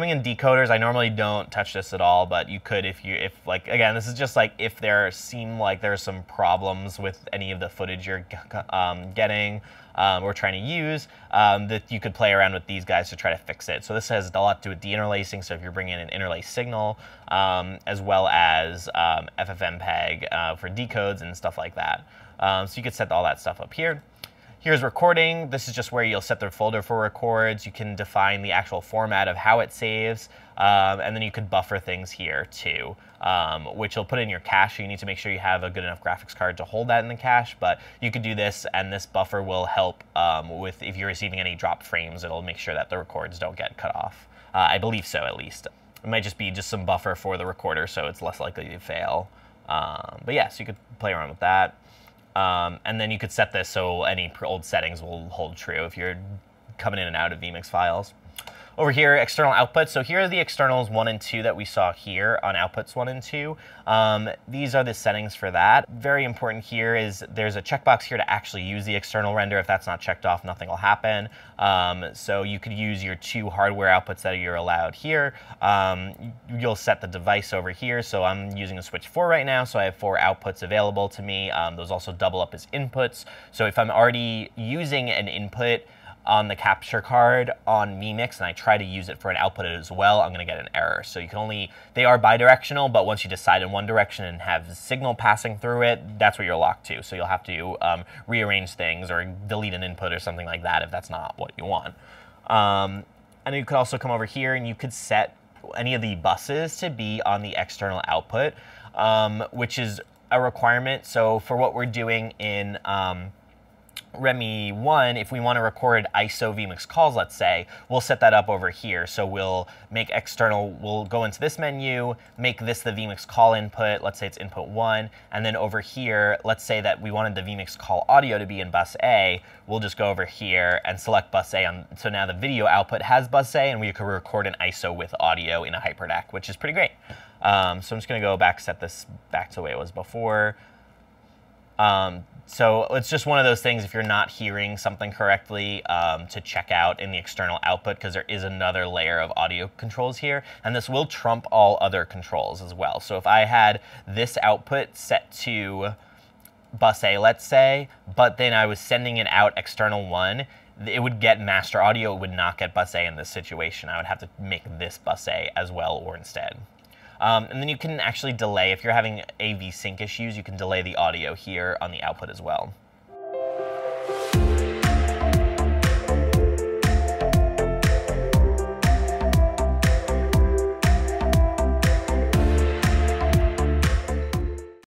coming in decoders, I normally don't touch this at all, but you could if you if like again, this is just like if there seem like there's some problems with any of the footage you're um, getting um, or trying to use, um, that you could play around with these guys to try to fix it. So this has a lot to do with deinterlacing. So if you're bringing in an interlace signal, um, as well as um, FFmpeg uh, for decodes and stuff like that. Um, so you could set all that stuff up here. Here's recording. This is just where you'll set the folder for records. You can define the actual format of how it saves. Um, and then you could buffer things here too, um, which will put in your cache. You need to make sure you have a good enough graphics card to hold that in the cache. But you could do this, and this buffer will help um, with if you're receiving any drop frames. It'll make sure that the records don't get cut off. Uh, I believe so, at least. It might just be just some buffer for the recorder, so it's less likely to fail. Um, but yeah, so you could play around with that. Um, and then you could set this so any old settings will hold true if you're coming in and out of vMix files. Over here, external outputs. So here are the externals one and two that we saw here on outputs one and two. Um, these are the settings for that. Very important here is there's a checkbox here to actually use the external render. If that's not checked off, nothing will happen. Um, so you could use your two hardware outputs that you're allowed here. Um, you'll set the device over here. So I'm using a Switch 4 right now, so I have four outputs available to me. Um, those also double up as inputs. So if I'm already using an input, on the capture card on vMix and I try to use it for an output as well, I'm going to get an error. So you can only, they are bidirectional, but once you decide in one direction and have signal passing through it, that's what you're locked to. So you'll have to um, rearrange things or delete an input or something like that if that's not what you want. Um, and you could also come over here and you could set any of the buses to be on the external output, um, which is a requirement. So for what we're doing in um, REMI 1, if we want to record ISO vMix calls, let's say, we'll set that up over here. So we'll make external, we'll go into this menu, make this the vMix call input, let's say it's input 1, and then over here, let's say that we wanted the vMix call audio to be in bus A, we'll just go over here and select bus A. On, so now the video output has bus A, and we could record an ISO with audio in a HyperDeck, which is pretty great. Um, so I'm just going to go back, set this back to the way it was before. Um, so it's just one of those things if you're not hearing something correctly um, to check out in the external output because there is another layer of audio controls here and this will trump all other controls as well. So if I had this output set to bus A, let's say, but then I was sending it out external one, it would get master audio, it would not get bus A in this situation. I would have to make this bus A as well or instead. Um, and then you can actually delay, if you're having AV sync issues, you can delay the audio here on the output as well.